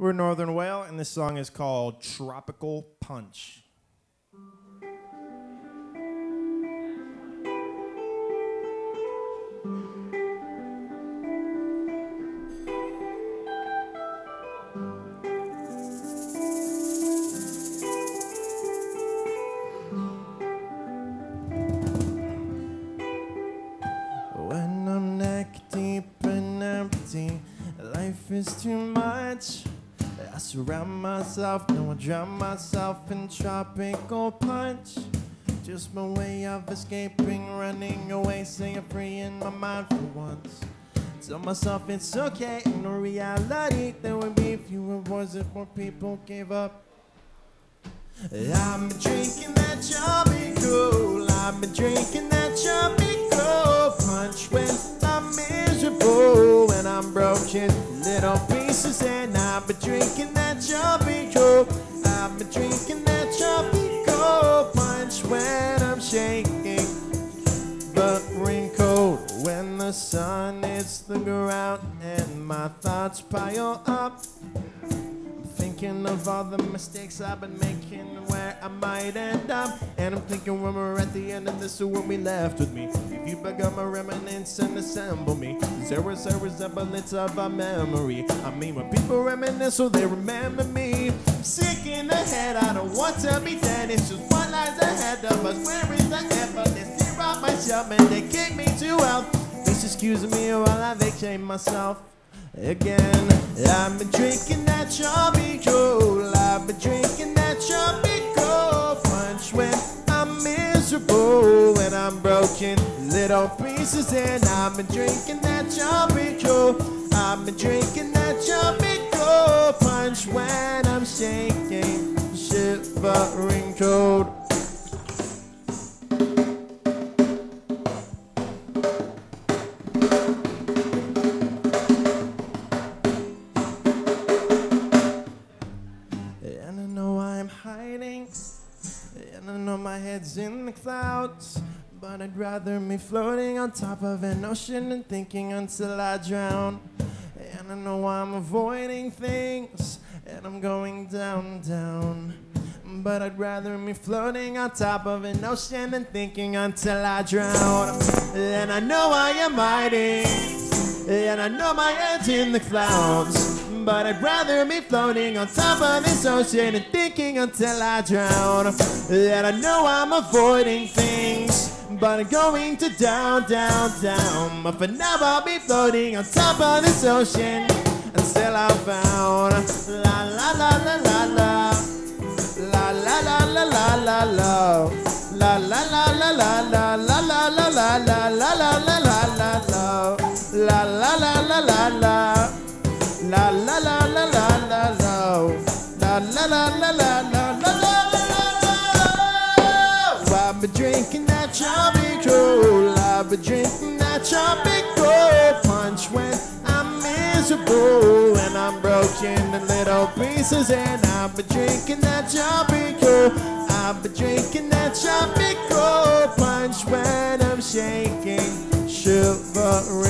We're Northern Whale, and this song is called Tropical Punch. When I'm neck deep and empty, life is too much. Surround myself, now I drown myself in tropical punch. Just my way of escaping, running away, staying free in my mind for once. Tell myself it's okay, no reality. There would be fewer wars if more people gave up. I've been drinking that tropical. I've been drinking that tropical drinking that. I've been drinking that tropical punch when I'm shaking, but cold when the sun hits the ground and my thoughts pile up. Thinking of all the mistakes I've been making and where I might end up. And I'm thinking when we're at the end of this, will be left with me? If you become a remnants and assemble me, there was a resemblance of a memory. I mean, when people reminisce, so they remember me. I'm sick in the head, I don't want to be dead. It's just one lies ahead of us. Where is the effort? They steer off my shelf and they kick me to hell. Please excuse me while I vacate myself again. I've been drinking that tropical. Miserable, when I'm broken, little pieces. And I've been drinking that tropical. I've been drinking that tropical punch when I'm shaking, shivering cold. I know my head's in the clouds. But I'd rather me floating on top of an ocean and thinking until I drown. And I know I'm avoiding things, and I'm going down, down. But I'd rather me floating on top of an ocean and thinking until I drown. And I know I am hiding, and I know my head's in the clouds. But I'd rather be floating on top of this ocean and thinking until I drown. That I know I'm avoiding things, but I'm going to down, down, down. But for now I'll be floating on top of this ocean until I'm found. La la la la la la. La la la la la la la. La la I've been drinking that tropical. I've been drinking that tropical punch when I'm miserable and I'm broken in little pieces. And I've been drinking that tropical. I've been drinking that tropical punch when I'm shaking, cold.